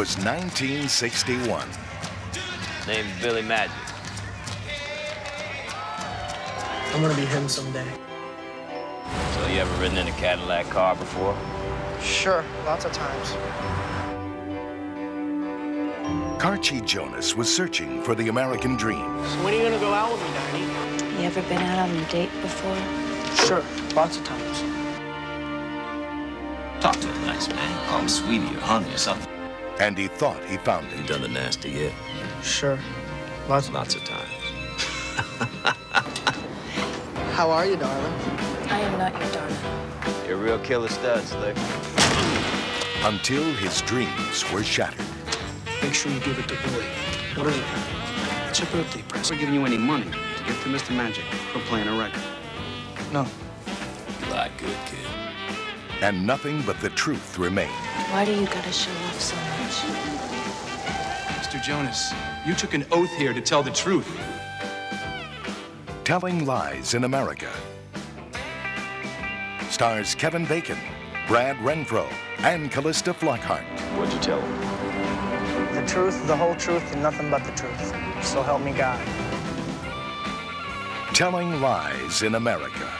was 1961. Named Billy Magic. I'm gonna be him someday. So you ever ridden in a Cadillac car before? Sure, lots of times. Karchy Jonas was searching for the American dream. So when are you gonna go out with me, Daddy? You ever been out on a date before? Sure, lots of times. Talk to a nice, man. Call him sweetie or honey or something. And he thought he found You it. done the nasty yet? Sure, lots of Lots of times. How are you, darling? I am not your darling. You're a real killer stud, Slick. Until his dreams were shattered. Make sure you give it to Billy. What is it? It's your birthday present. We're giving you any money to give to Mr. Magic for playing a record. No. You lied good, kid. And nothing but the truth remained. Why do you gotta show off so much? Mr. Jonas, you took an oath here to tell the truth. Telling Lies in America. Stars Kevin Bacon, Brad Renfro, and Calista Flockhart. What'd you tell him? The truth, the whole truth, and nothing but the truth. So help me God. Telling Lies in America.